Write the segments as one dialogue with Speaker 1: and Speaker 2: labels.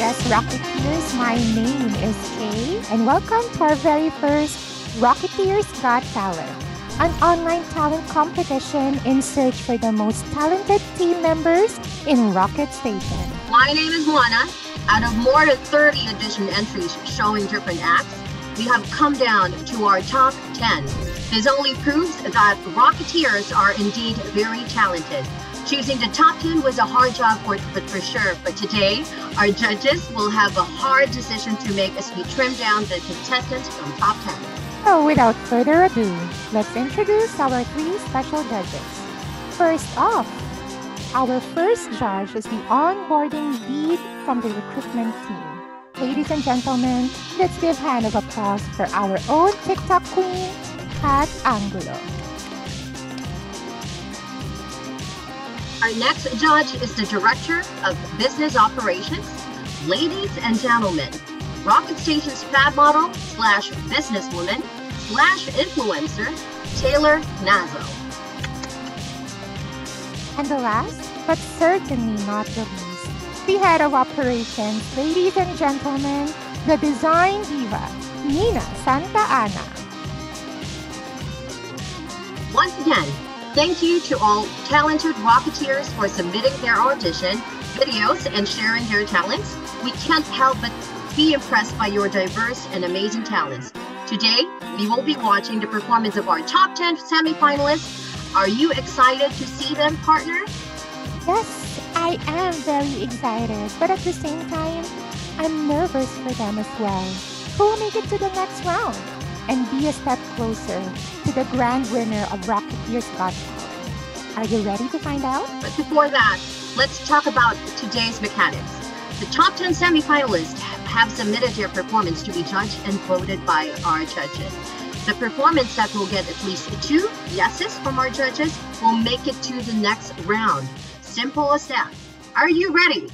Speaker 1: Yes, Rocketeers, my name is Kay, and welcome to our very first Rocketeers Got Talent, an online talent competition in search for the most talented team members in Rocket Station.
Speaker 2: My name is Juana. Out of more than 30 audition entries showing different acts, we have come down to our top 10. This only proves that Rocketeers are indeed very talented. Choosing the top 10 was a hard job for, but for sure. But today, our judges will have a hard decision to make as we trim down the contestants from top 10.
Speaker 1: So without further ado, let's introduce our three special judges. First off, our first judge is the onboarding lead from the recruitment team. Ladies and gentlemen, let's give a hand of applause for our own TikTok queen, Kat Angulo.
Speaker 2: Our next judge is the Director of Business Operations. Ladies and gentlemen, Rocket Station's fab model slash businesswoman slash influencer, Taylor Nazo.
Speaker 1: And the last, but certainly not the least, the head of operations, ladies and gentlemen, the design diva, Nina Santa Ana.
Speaker 2: Once again, thank you to all talented Rocketeers for submitting their audition, videos, and sharing their talents. We can't help but be impressed by your diverse and amazing talents. Today, we will be watching the performance of our top 10 semifinalists. Are you excited to see them, partner?
Speaker 1: Yes, I am very excited, but at the same time, I'm nervous for them as well. Who will make it to the next round and be a step closer to the grand winner of Rocketeers Got Talent? Are you ready to find out?
Speaker 2: But before that, let's talk about today's mechanics. The top 10 semifinalists have submitted their performance to be judged and voted by our judges. The performance that will get at least two yeses from our judges will make it to the next round. Simple as that. Are you ready?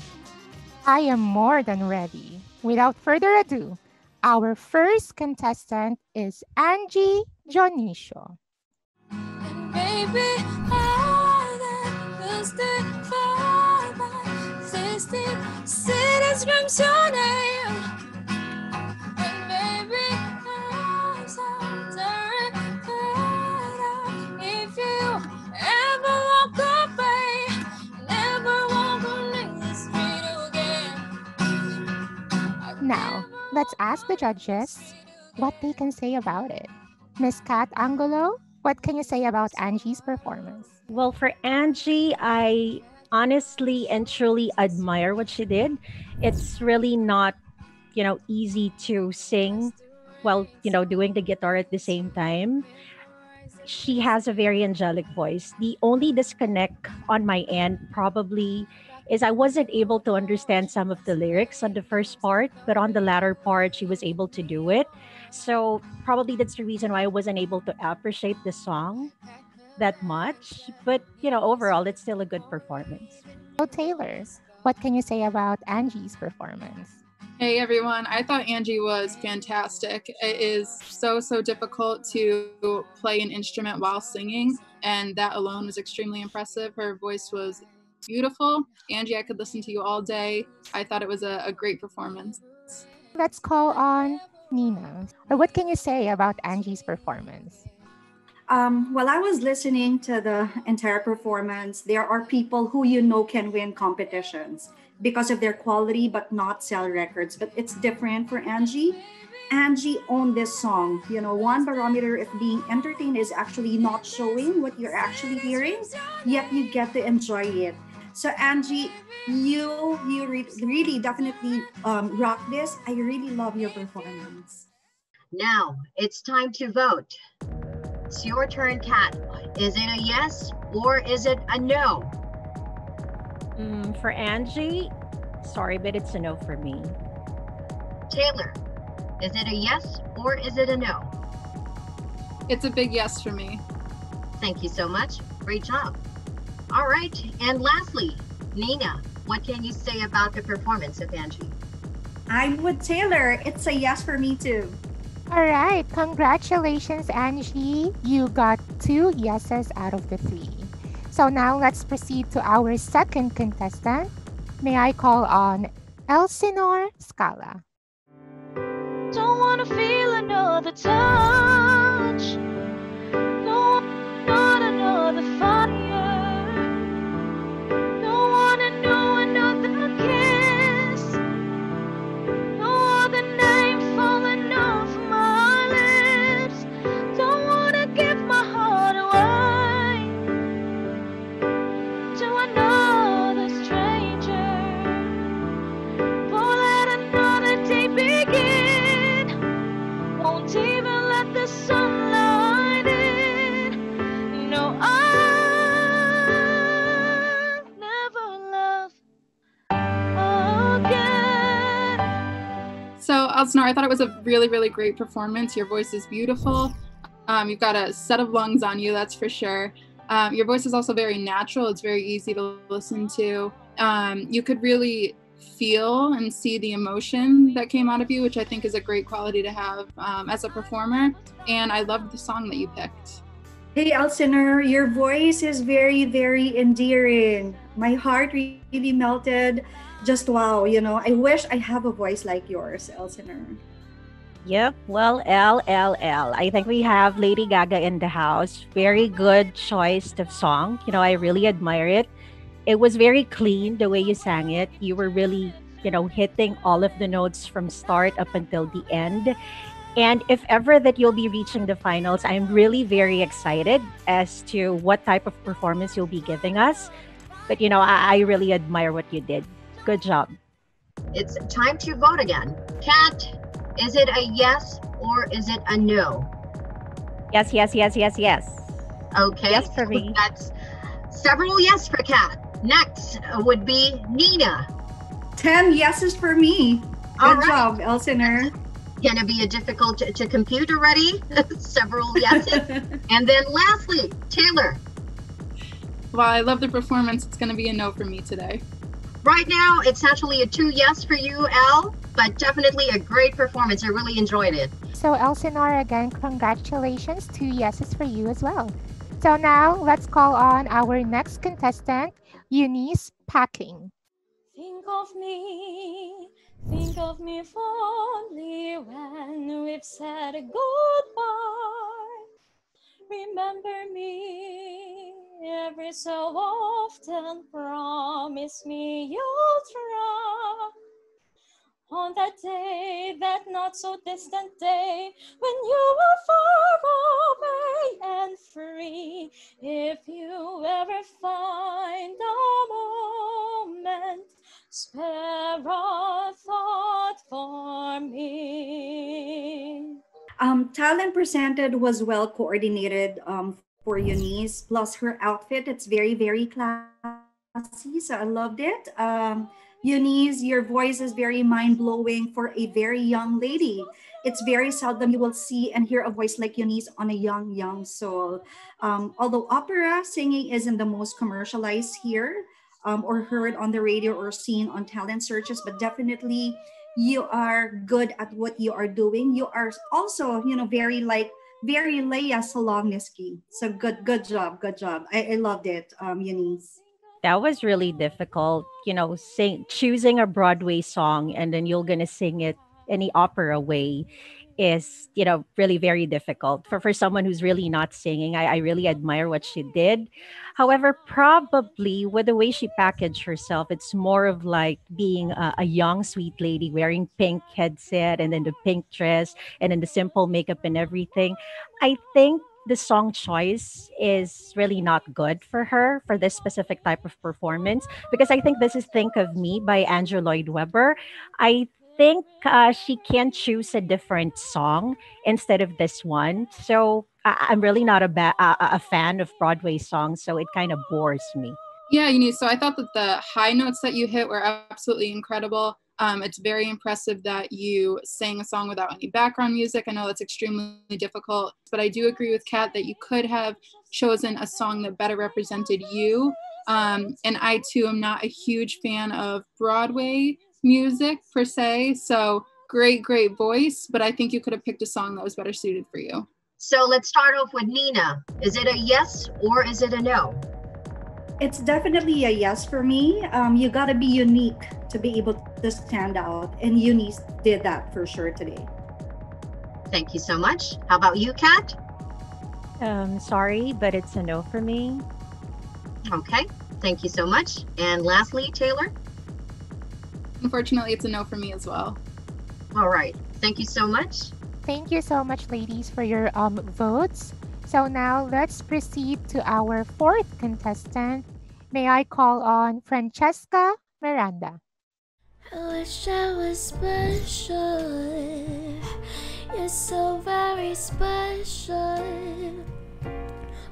Speaker 1: I am more than ready. Without further ado, our first contestant is Angie Dionisio.
Speaker 3: Baby, cities screams your name. And baby, I'm so terrified. If you ever walk away, never walk on this street again.
Speaker 1: Now, let's ask the judges what they can say about it. Miss Kat Angulo, what can you say about Angie's performance?
Speaker 4: Well, for Angie, I honestly and truly admire what she did. It's really not, you know, easy to sing while, you know, doing the guitar at the same time. She has a very angelic voice. The only disconnect on my end probably is I wasn't able to understand some of the lyrics on the first part, but on the latter part, she was able to do it. So probably that's the reason why I wasn't able to appreciate the song that much. But you know, overall, it's still a good performance.
Speaker 1: So Taylor, what can you say about Angie's performance?
Speaker 5: Hey everyone, I thought Angie was fantastic. It is so, so difficult to play an instrument while singing, and that alone was extremely impressive. Her voice was beautiful. Angie, I could listen to you all day. I thought it was a, a great performance.
Speaker 1: Let's call on Nina. What can you say about Angie's performance?
Speaker 6: Um, while I was listening to the entire performance, there are people who you know can win competitions because of their quality but not sell records. But it's different for Angie. Angie owned this song. You know, one barometer of being entertained is actually not showing what you're actually hearing, yet you get to enjoy it. So Angie, you you re- really definitely um, rock this. I really love your performance.
Speaker 2: Now it's time to vote. It's your turn, Kat. Is it a yes or is it a no?
Speaker 4: Mm, for Angie, sorry, but it's a no for me.
Speaker 2: Taylor, is it a yes or is it a no?
Speaker 5: It's a big yes for me.
Speaker 2: Thank you so much. Great job. All right. And lastly, Nina, what can you say about the performance of Angie?
Speaker 6: I'm with Taylor. It's a yes for me too.
Speaker 1: All right, congratulations, Angie. You got two yeses out of the three. So now let's proceed to our second contestant. May I call on Elsinore Scala.
Speaker 3: Don't wanna feel another touch.
Speaker 5: Elsinore, I thought it was a really, really great performance. Your voice is beautiful. Um, you've got a set of lungs on you, that's for sure. Um, your voice is also very natural. It's very easy to listen to. Um, you could really feel and see the emotion that came out of you, which I think is a great quality to have um, as a performer. And I loved the song that you picked.
Speaker 6: Hey, Elsinore, your voice is very, very endearing. My heart really melted. Just wow, you know, I wish I have a voice like yours, Elsinore.
Speaker 4: Yep. Well, L L L. I think we have Lady Gaga in the house. Very good choice of song. You know, I really admire it. It was very clean the way you sang it. You were really, you know, hitting all of the notes from start up until the end. And if ever that you'll be reaching the finals, I'm really very excited as to what type of performance you'll be giving us. But you know, I, I really admire what you did. Good job.
Speaker 2: It's time to vote again. Kat, is it a yes or is it a no?
Speaker 4: Yes, yes, yes, yes, yes.
Speaker 2: Okay.
Speaker 4: Yes for me.
Speaker 2: That's several yes for Kat. Next would be Nina.
Speaker 6: 10 yeses for me.
Speaker 2: All
Speaker 6: Good
Speaker 2: right.
Speaker 6: job, Elsinore.
Speaker 2: Gonna be a difficult to, to compute already. several yeses. and then lastly, Taylor.
Speaker 5: Well, I love the performance, it's going to be a no for me today.
Speaker 2: Right now, it's actually a two yes for you, Al, but definitely a great performance. I really enjoyed it.
Speaker 1: So, Elsinore, again, congratulations. Two yeses for you as well. So, now let's call on our next contestant, Eunice Packing.
Speaker 3: Think of me, think of me fondly when we've said goodbye. Remember me every so often, promise me you'll try. On that day, that not so distant day, when you are far away and free, if you ever find a moment, spare a thought for me.
Speaker 6: Um, talent presented was well coordinated um, for Eunice. Plus, her outfit, it's very, very classy. So I loved it. Um, Eunice, your voice is very mind blowing for a very young lady. It's very seldom you will see and hear a voice like Eunice on a young, young soul. Um, although opera singing isn't the most commercialized here um, or heard on the radio or seen on talent searches, but definitely you are good at what you are doing. You are also, you know, very like very Lea Salonga-esque. So good, good job, good job. I, I loved it, um, Eunice.
Speaker 4: that was really difficult you know sing choosing a broadway song and then you're gonna sing it any opera way is you know really very difficult. For for someone who's really not singing I, I really admire what she did. However probably with the way she packaged herself it's more of like being a, a young sweet lady wearing pink headset and then the pink dress and then the simple makeup and everything. I think the song choice is really not good for her for this specific type of performance because I think this is Think of Me by Andrew Lloyd Webber. I think uh, she can choose a different song instead of this one. So I- I'm really not a, ba- a a fan of Broadway songs, so it kind of bores me.
Speaker 5: Yeah, you know, so I thought that the high notes that you hit were absolutely incredible. Um, it's very impressive that you sang a song without any background music. I know that's extremely difficult, but I do agree with Kat that you could have chosen a song that better represented you. Um, and I too am not a huge fan of Broadway music per se. So great, great voice, but I think you could have picked a song that was better suited for you.
Speaker 2: So let's start off with Nina. Is it a yes or is it a no?
Speaker 6: It's definitely a yes for me. Um, you gotta be unique to be able to stand out, and Eunice did that for sure today.
Speaker 2: Thank you so much. How about you, Kat?
Speaker 4: Um, sorry, but it's a no for me.
Speaker 2: Okay. Thank you so much. And lastly, Taylor?
Speaker 5: Unfortunately, it's a no for me as well.
Speaker 2: All right. Thank you so much.
Speaker 1: Thank you so much, ladies, for your um votes. So now let's proceed to our fourth contestant. May I call on Francesca Miranda?
Speaker 3: I wish I was special. You're so very special.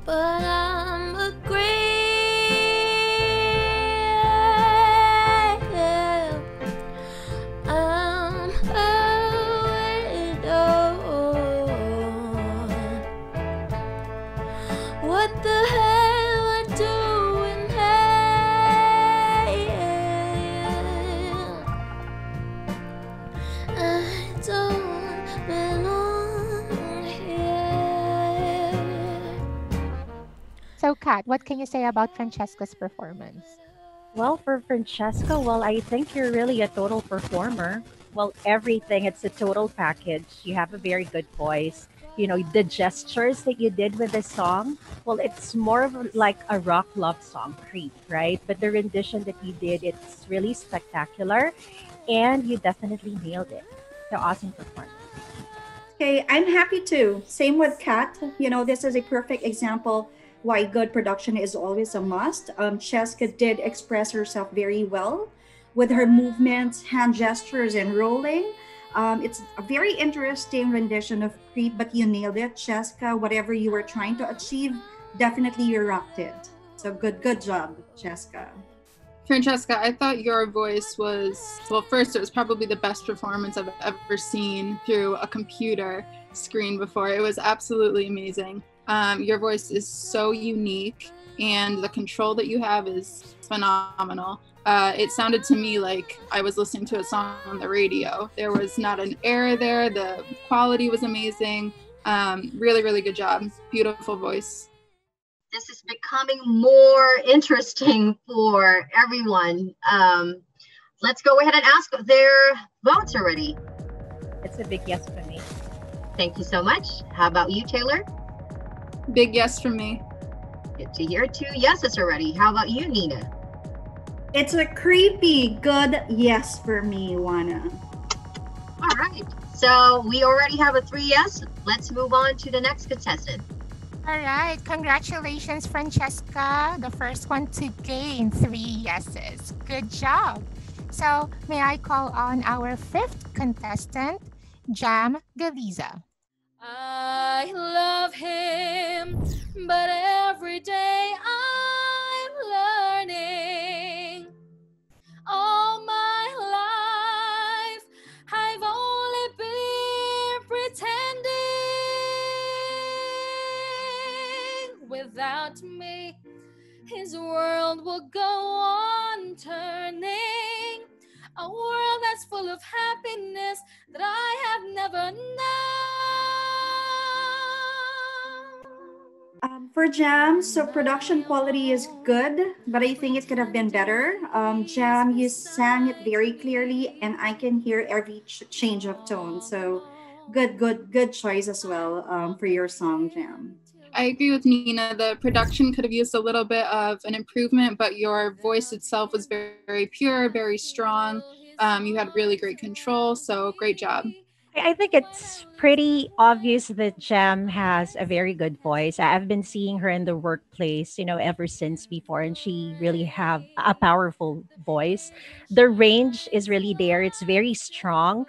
Speaker 3: But I'm a grave. What
Speaker 1: can you say about Francesca's performance?
Speaker 4: Well, for Francesca, well, I think you're really a total performer. Well, everything, it's a total package. You have a very good voice. You know, the gestures that you did with this song, well, it's more of like a rock love song, Creep, right? But the rendition that you did, it's really spectacular. And you definitely nailed it. So awesome performance.
Speaker 6: Okay, I'm happy too. Same with Kat. You know, this is a perfect example why good production is always a must. Um, Cheska did express herself very well with her movements, hand gestures, and rolling. Um, it's a very interesting rendition of Creep, but you nailed it, Cheska. Whatever you were trying to achieve, definitely you rocked it. So good, good job, Cheska.
Speaker 5: Francesca, I thought your voice was, well, first, it was probably the best performance I've ever seen through a computer screen before. It was absolutely amazing. Um, your voice is so unique, and the control that you have is phenomenal. Uh, it sounded to me like I was listening to a song on the radio. There was not an error there. The quality was amazing. Um, really, really good job. Beautiful voice.
Speaker 2: This is becoming more interesting for everyone. Um, let's go ahead and ask their votes already.
Speaker 4: It's a big yes for me.
Speaker 2: Thank you so much. How about you, Taylor?
Speaker 5: Big yes from me.
Speaker 2: Good to hear two yeses already. How about you, Nina?
Speaker 6: It's a creepy good yes for me, Juana.
Speaker 2: All right. So we already have a three yes. Let's move on to the next contestant.
Speaker 1: All right, congratulations, Francesca, the first one to gain three yeses. Good job. So, may I call on our fifth contestant, Jam Galiza?
Speaker 3: I love him, but every day I'm learning. All my life, I've only been pretending. Without me, his world will go on turning. A world that's full of happiness that I have never known.
Speaker 6: Um, for Jam, so production quality is good, but I think it could have been better. Um, Jam, you sang it very clearly, and I can hear every ch- change of tone. So, good, good, good choice as well um, for your song, Jam.
Speaker 5: I agree with Nina. The production could have used a little bit of an improvement, but your voice itself was very, very pure, very strong. Um, you had really great control, so great job.
Speaker 4: I think it's pretty obvious that Jam has a very good voice. I've been seeing her in the workplace, you know, ever since before, and she really have a powerful voice. The range is really there. It's very strong.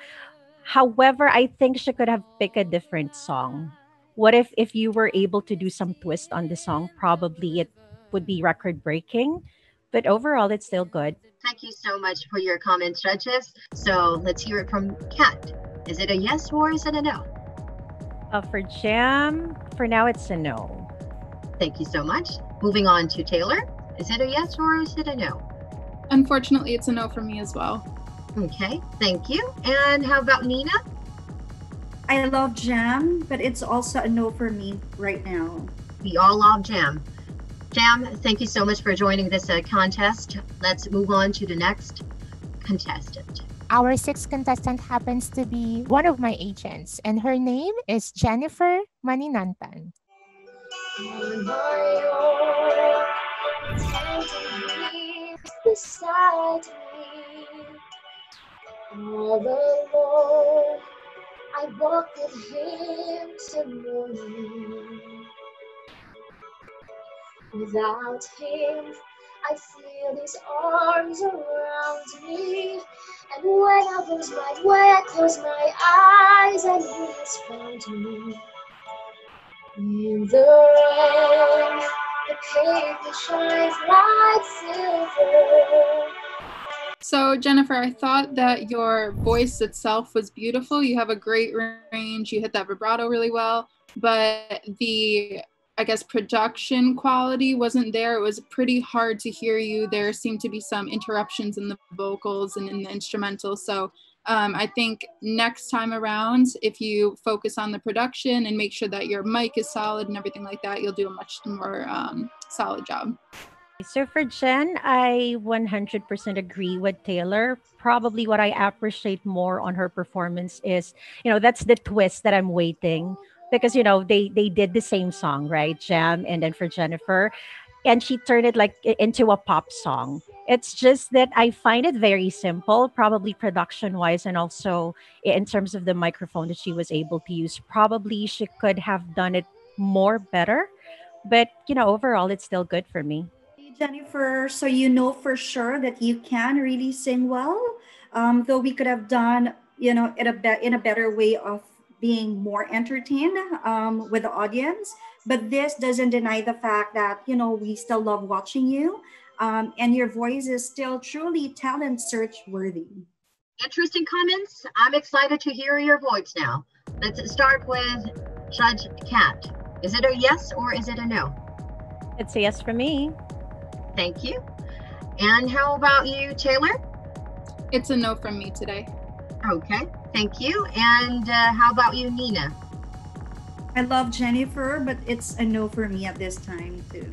Speaker 4: However, I think she could have picked a different song. What if if you were able to do some twist on the song? Probably it would be record breaking, but overall, it's still good.
Speaker 2: Thank you so much for your comments, judges. So let's hear it from Kat. Is it a yes or is it a no?
Speaker 4: Uh, for Jam, for now, it's a no.
Speaker 2: Thank you so much. Moving on to Taylor. Is it a yes or is it a no?
Speaker 5: Unfortunately, it's a no for me as well.
Speaker 2: Okay, thank you. And how about Nina?
Speaker 6: I love Jam, but it's also a no for me right now.
Speaker 2: We all love Jam. Jam, thank you so much for joining this uh, contest. Let's move on to the next contestant.
Speaker 1: Our sixth contestant happens to be one of my agents, and her name is Jennifer Maninantan.
Speaker 7: I walk with him till morning. Without him, I feel his arms around me. And when I lose my way, I close my eyes and he has found me. In the rain, the pavement shines like silver.
Speaker 5: So, Jennifer, I thought that your voice itself was beautiful. You have a great range. You hit that vibrato really well, but the I guess production quality wasn't there. It was pretty hard to hear you. There seemed to be some interruptions in the vocals and in the instrumental. So um, I think next time around, if you focus on the production and make sure that your mic is solid and everything like that, you'll do a much more um, solid job.
Speaker 4: So for Jen, I 100% agree with Taylor. Probably what I appreciate more on her performance is, you know, that's the twist that I'm waiting because you know they they did the same song, right? Jam and then for Jennifer, and she turned it like into a pop song. It's just that I find it very simple, probably production wise, and also in terms of the microphone that she was able to use. Probably she could have done it more better, but you know, overall, it's still good for me.
Speaker 6: Jennifer, so you know for sure that you can really sing well, um, though we could have done, you know, in a be- in a better way of being more entertained um, with the audience. But this doesn't deny the fact that you know we still love watching you, um, and your voice is still truly talent search worthy.
Speaker 2: Interesting comments. I'm excited to hear your voice now. Let's start with Judge Kat. Is it a yes or is it a no?
Speaker 4: It's a yes for me.
Speaker 2: Thank you. And how about you, Taylor?
Speaker 5: It's a no from me today.
Speaker 2: Okay, thank you. And uh, how about you, Nina?
Speaker 6: I love Jennifer, but it's a no for me at this time too.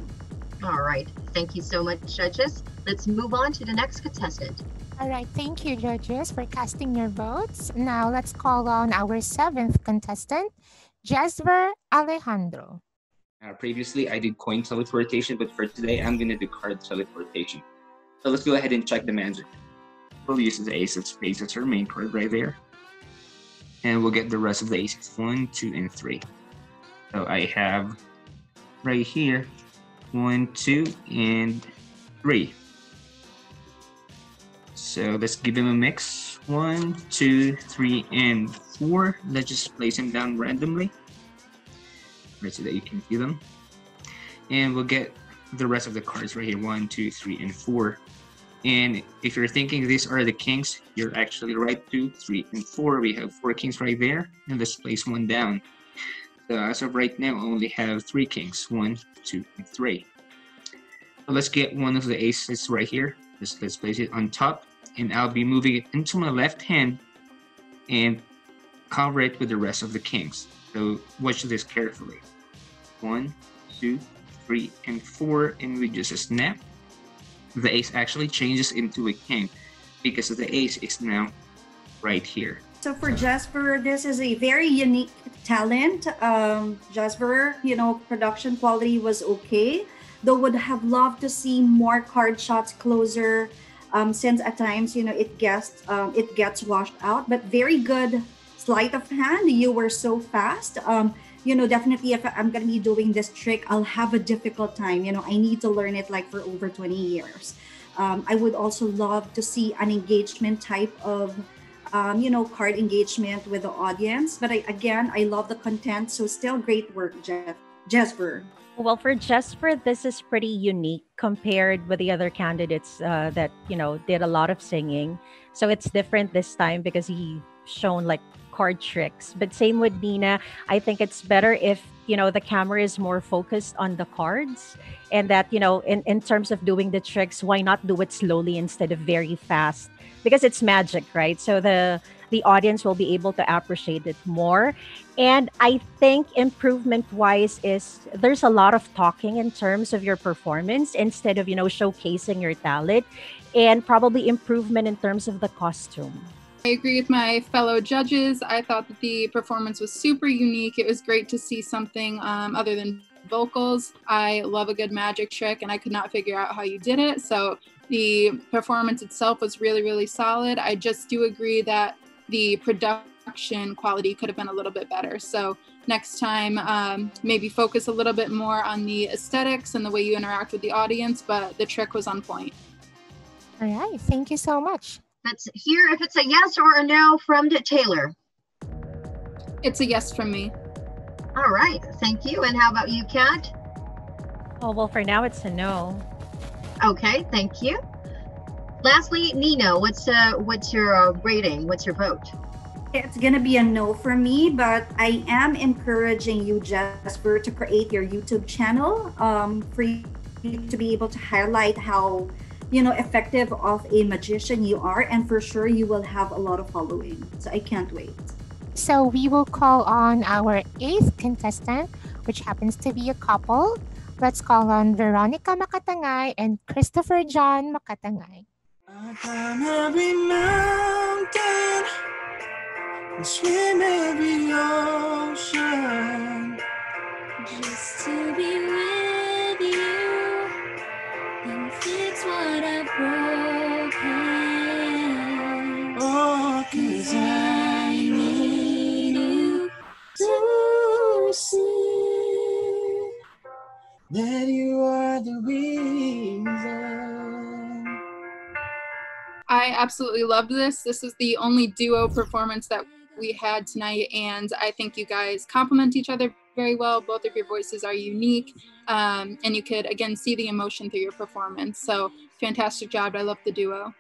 Speaker 2: All right, thank you so much, judges. Let's move on to the next contestant.
Speaker 1: All right, thank you, judges, for casting your votes. Now let's call on our seventh contestant, Jesver Alejandro.
Speaker 8: Uh, previously, I did coin teleportation, but for today, I'm going to do card teleportation. So let's go ahead and check the magic. We'll use the ace of spades as our main card right there. And we'll get the rest of the aces, one, two, and three. So I have right here, one, two, and three. So let's give them a mix. One, two, three, and four. Let's just place them down randomly right so that you can see them. And we'll get the rest of the cards right here, one, two, three, and four. And if you're thinking these are the kings, you're actually right, two, three, and four. We have four kings right there, and let's place one down. So as of right now, I only have three kings, one, two, and three. So let's get one of the aces right here. Let's, let's place it on top, and I'll be moving it into my left hand and cover it with the rest of the kings. So watch this carefully. One, two, three, and four, and we just snap. The ace actually changes into a king because the ace is now right here.
Speaker 6: So for Jasper, this is a very unique talent. Um, Jasper, you know, production quality was okay, though would have loved to see more card shots closer. Um, since at times, you know, it gets um, it gets washed out, but very good sleight of hand. You were so fast. Um, you know, definitely if I'm gonna be doing this trick, I'll have a difficult time. You know, I need to learn it like for over 20 years. Um, I would also love to see an engagement type of, um, you know, card engagement with the audience. But I, again, I love the content. So still great work, Jeff. Jesper.
Speaker 4: Well, for Jesper, this is pretty unique compared with the other candidates uh, that you know did a lot of singing. So it's different this time because he shown like card tricks. But same with Nina, I think it's better if you know the camera is more focused on the cards and that you know in, in terms of doing the tricks why not do it slowly instead of very fast? Because it's magic right? So the the audience will be able to appreciate it more. And i think improvement wise is there's a lot of talking in terms of your performance instead of you know showcasing your talent and probably improvement in terms of the costume
Speaker 5: I agree with my fellow judges. I thought that the performance was super unique. It was great to see something um, other than vocals. I love a good magic trick, and I could not figure out how you did it. So the performance itself was really, really solid. I just do agree that the production quality could have been a little bit better. So next time, um, maybe focus a little bit more on the aesthetics and the way you interact with the audience, but the trick was on point.
Speaker 1: All right. Thank you so much.
Speaker 2: Let's hear if it's a yes or a no from Taylor.
Speaker 5: It's a yes from me.
Speaker 2: All right. Thank you. And how about you, Kat?
Speaker 4: Oh, well, for now, it's a no.
Speaker 2: Okay. Thank you. Lastly, Nina, what's uh, what's your uh, rating? What's your vote?
Speaker 6: It's gonna be a no for me, but I am encouraging you, Jasper, to create your YouTube channel um, for you to be able to highlight how you know effective of a magician you are, and for sure you will have a lot of following. So I can't wait.
Speaker 1: So we will call on our eighth contestant, which happens to be a couple. Let's call on Veronica Makatangay and Christopher John Makatangay.
Speaker 9: I climb every mountain and swim every ocean
Speaker 3: just to be with you and fix what I've broken.
Speaker 9: Oh, cause
Speaker 3: I need you to see.
Speaker 9: that you are the reason.
Speaker 5: I absolutely loved this. This was the only duo performance that we had tonight, and I think you guys complement each other very well. Both of your voices are unique, um, and you could again see the emotion through your performance. So, fantastic job! I love the duo.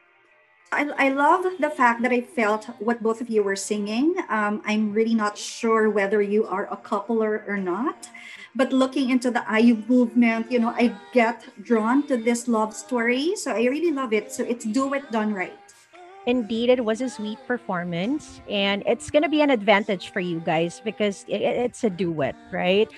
Speaker 6: I, I love the fact that I felt what both of you were singing. Um, I'm really not sure whether you are a couple or, not, but looking into the Ayu movement, you know, I get drawn to this love story. So I really love it. So it's do it done right.
Speaker 4: Indeed, it was a sweet performance, and it's gonna be an advantage for you guys because it, it's a duet, right?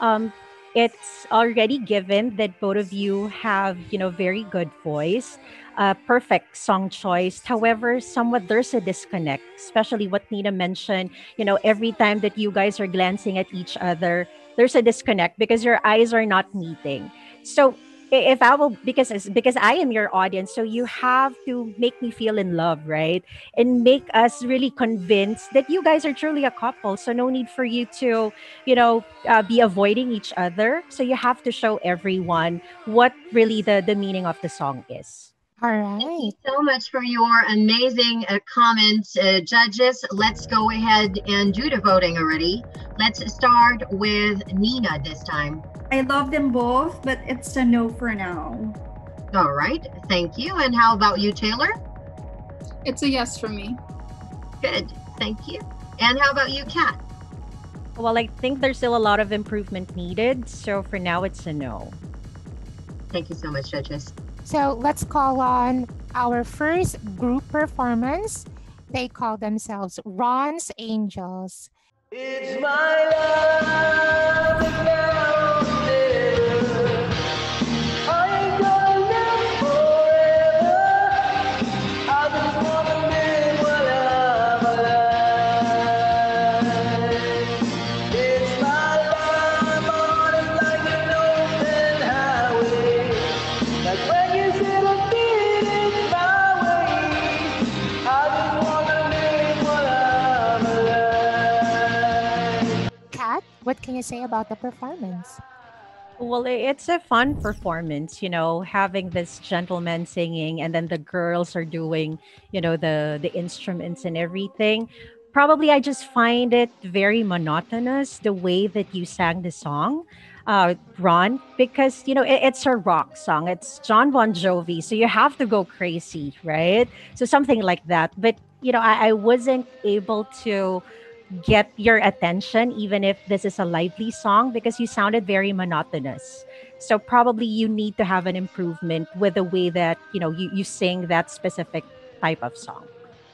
Speaker 4: Um, it's already given that both of you have, you know, very good voice, uh, perfect song choice. However, somewhat there's a disconnect, especially what Nina mentioned. You know, every time that you guys are glancing at each other, there's a disconnect because your eyes are not meeting. So if I will because because I am your audience, so you have to make me feel in love, right? And make us really convinced that you guys are truly a couple. So no need for you to, you know, uh, be avoiding each other. So you have to show everyone what really the the meaning of the song is.
Speaker 1: All
Speaker 2: Thank you so much for your amazing uh, comments, uh, judges. Let's go ahead and do the voting already. Let's start with Nina this time.
Speaker 6: I love them both, but it's a no for now.
Speaker 2: All right. Thank you. And how about you, Taylor?
Speaker 5: It's a yes for me.
Speaker 2: Good. Thank you. And how about you, Kat?
Speaker 4: Well, I think there's still a lot of improvement needed. So for now, it's a no.
Speaker 2: Thank you so much, judges.
Speaker 1: So let's call on our first group performance. They call themselves Ron's Angels.
Speaker 9: It's my love
Speaker 1: say about the performance?
Speaker 4: Well, it's a fun performance, you know, having this gentleman singing and then the girls are doing, you know, the the instruments and everything. Probably I just find it very monotonous the way that you sang the song, uh, Ron, because you know it, it's a rock song. It's Jon Bon Jovi, so you have to go crazy, right? So something like that. But you know, I, I wasn't able to get your attention, even if this is a lively song, because you sounded very monotonous. So probably you need to have an improvement with the way that you know you, you sing that specific type of song.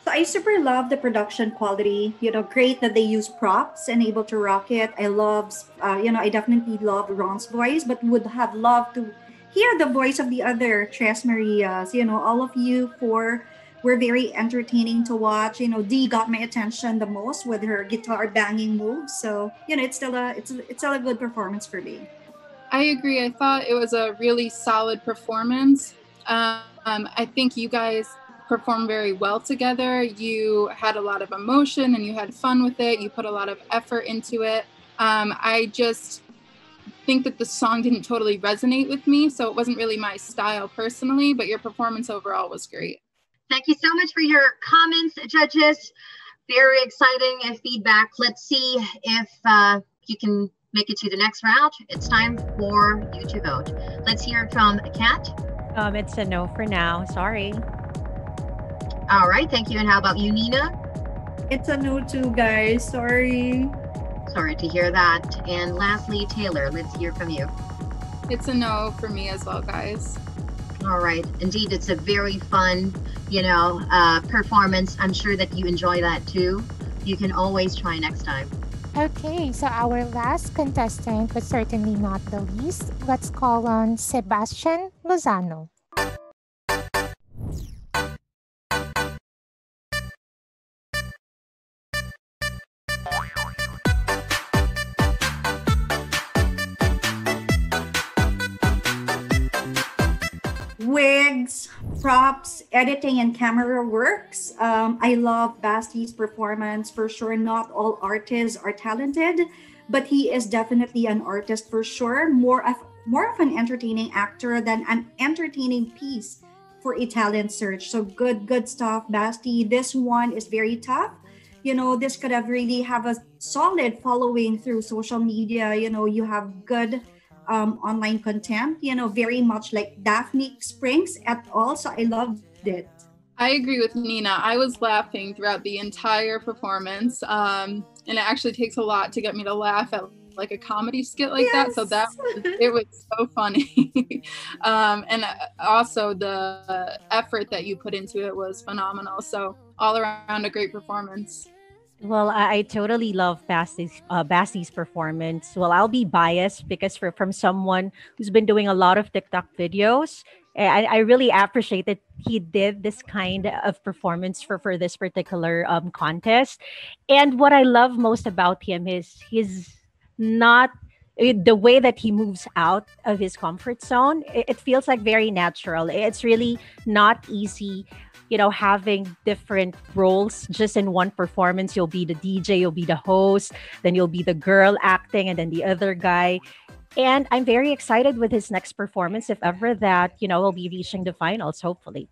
Speaker 6: So I super love the production quality. You know, great that they use props and able to rock it. I love, uh, you know, I definitely love Ron's voice, but would have loved to hear the voice of the other Tres Marias. You know, all of you four were very entertaining to watch. You know, Dee got my attention the most with her guitar banging moves. So you know, it's still a it's it's still a good performance for me.
Speaker 5: I agree. I thought it was a really solid performance. Um, I think you guys performed very well together. You had a lot of emotion and you had fun with it. You put a lot of effort into it. Um, I just think that the song didn't totally resonate with me, so it wasn't really my style personally, but your performance overall was great.
Speaker 2: Thank you so much for your comments, judges. Very exciting feedback. Let's see if uh, you can make it to the next round. It's time for you to vote. Let's hear from Kat.
Speaker 4: Um, it's a no for now. Sorry.
Speaker 2: All right, thank you. And how about you, Nina?
Speaker 6: It's a no too, guys. Sorry.
Speaker 2: Sorry to hear that. And lastly, Taylor, let's hear from you.
Speaker 5: It's a no for me as well, guys.
Speaker 2: All right. Indeed, it's a very fun, you know, uh, performance. I'm sure that you enjoy that too. You can always try next time.
Speaker 1: Okay, so our last contestant, but certainly not the least, let's call on Sebastian Lozano.
Speaker 6: Props, editing, and camera works. Um, I love Basti's performance for sure. Not all artists are talented, but he is definitely an artist for sure. More of more of an entertaining actor than an entertaining piece for a talent search. So good, good stuff, Basti. This one is very tough. You know, this could have really have a solid following through social media. You know, you have good um, online content, you know, very much like Daphne Springs at all. So I loved it.
Speaker 5: I agree with Nina. I was laughing throughout the entire performance. Um, and it actually takes a lot to get me to laugh at like a comedy skit like that. So that it was so funny. um, and also the effort that you put into it was phenomenal. So all around a great performance.
Speaker 4: Well, I, I totally love Basti's uh, performance. Well, I'll be biased because for from someone who's been doing a lot of TikTok videos, eh, I, I really appreciate that he did this kind of performance for for this particular um, contest. And what I love most about him is he's not eh, the way that he moves out of his comfort zone. It feels like very natural. It's really not easy you know having different roles. Just in one performance you'll be the dj you'll be the host then you'll be the girl acting and then the other guy. And i'm very excited with his next performance. If ever that you know we'll be reaching the finals hopefully.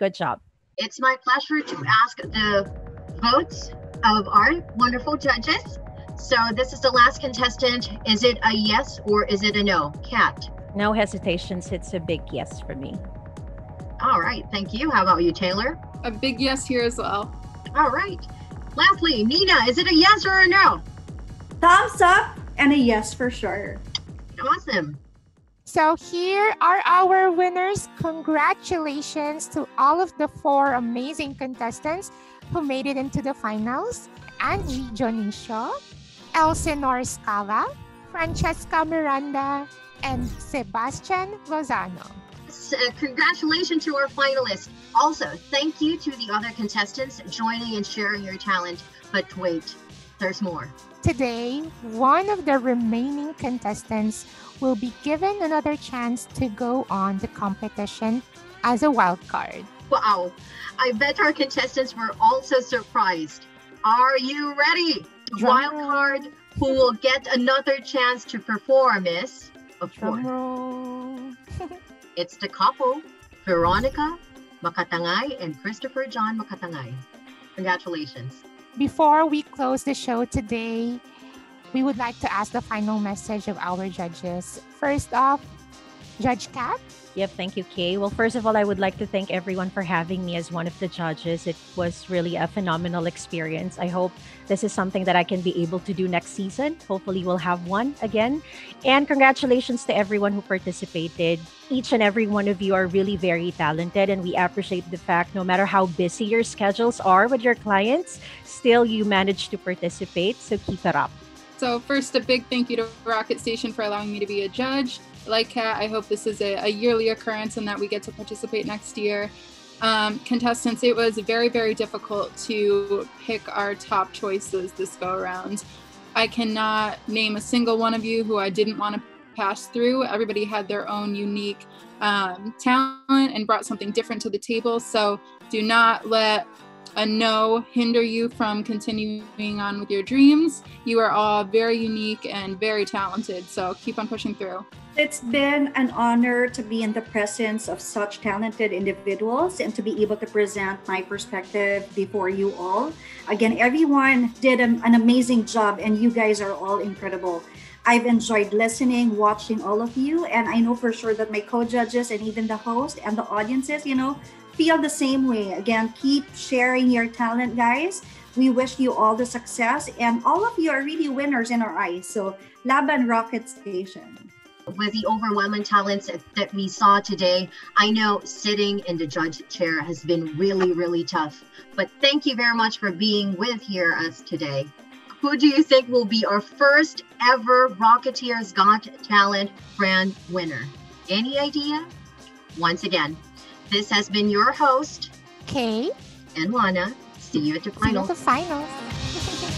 Speaker 4: Good job.
Speaker 2: It's my pleasure to ask the votes of our wonderful judges. So this is the last contestant. Is it a yes or is it a no? Kat.
Speaker 4: no hesitations. It's a big yes for me
Speaker 2: all right, thank you. How about you, Taylor?
Speaker 5: A big yes here as well.
Speaker 2: All right. Lastly, Nina, is it a yes or a no?
Speaker 6: Thumbs up and a yes for sure.
Speaker 2: Awesome.
Speaker 1: So here are our winners. Congratulations to all of the four amazing contestants who made it into the finals. Angie Dionisio, Elsinore Scala, Francesca Miranda, and Sebastian Lozano
Speaker 2: uh, congratulations to our finalists. Also, thank you to the other contestants joining and sharing your talent. But wait, there's more.
Speaker 1: Today, one of the remaining contestants will be given another chance to go on the competition as a wild card.
Speaker 2: Wow, I bet our contestants were also surprised. Are you ready?
Speaker 1: Drum
Speaker 2: wild
Speaker 1: roll.
Speaker 2: card who will get another chance to perform is, of
Speaker 1: Drum
Speaker 2: course,
Speaker 1: roll.
Speaker 2: It's the couple, Veronica Makatangay and Christopher John Makatangay. Congratulations.
Speaker 1: Before we close the show today, we would like to ask the final message of our judges. First off, Judge Kat?
Speaker 4: Yep, thank you, Kay. Well, first of all, I would like to thank everyone for having me as one of the judges. It was really a phenomenal experience. I hope this is something that I can be able to do next season. Hopefully, we'll have one again. And congratulations to everyone who participated. Each and every one of you are really very talented, and we appreciate the fact no matter how busy your schedules are with your clients, still you manage to participate. So keep it up.
Speaker 5: So, first, a big thank you to Rocket Station for allowing me to be a judge. Like Kat, I hope this is a, a yearly occurrence and that we get to participate next year. Um, contestants, it was very, very difficult to pick our top choices this go around. I cannot name a single one of you who I didn't want to pass through. Everybody had their own unique um, talent and brought something different to the table. So do not let a no hinder you from continuing on with your dreams. You are all very unique and very talented. So keep on pushing through.
Speaker 6: It's been an honor to be in the presence of such talented individuals and to be able to present my perspective before you all. Again, everyone did an, an amazing job, and you guys are all incredible. I've enjoyed listening, watching all of you, and I know for sure that my co judges and even the host and the audiences, you know, feel the same way. Again, keep sharing your talent, guys. We wish you all the success, and all of you are really winners in our eyes. So, Laban Rocket Station.
Speaker 2: with the overwhelming talents that we saw today, I know sitting in the judge chair has been really, really tough. But thank you very much for being with here us today. Who do you think will be our first ever Rocketeers Got Talent grand winner? Any idea? Once again, this has been your host
Speaker 1: Kay?
Speaker 2: and Juana. See you at the
Speaker 1: See you
Speaker 2: final.
Speaker 1: at the finals.